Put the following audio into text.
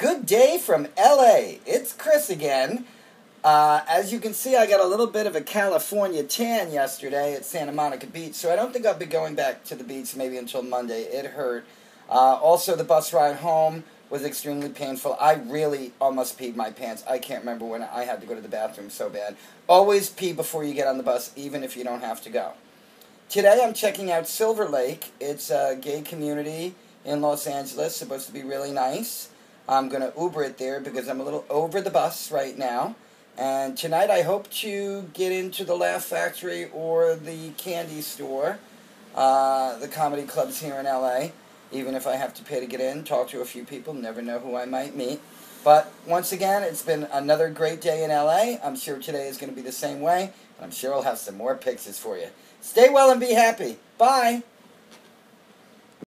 Good day from LA. It's Chris again. Uh, as you can see, I got a little bit of a California tan yesterday at Santa Monica Beach, so I don't think I'll be going back to the beach maybe until Monday. It hurt. Uh, also, the bus ride home was extremely painful. I really almost peed my pants. I can't remember when I had to go to the bathroom so bad. Always pee before you get on the bus, even if you don't have to go. Today I'm checking out Silver Lake. It's a gay community in Los Angeles, supposed to be really nice. I'm going to Uber it there because I'm a little over the bus right now. And tonight I hope to get into the Laugh Factory or the candy store, uh, the comedy clubs here in LA. Even if I have to pay to get in, talk to a few people, never know who I might meet. But once again, it's been another great day in LA. I'm sure today is going to be the same way. I'm sure I'll have some more pictures for you. Stay well and be happy. Bye.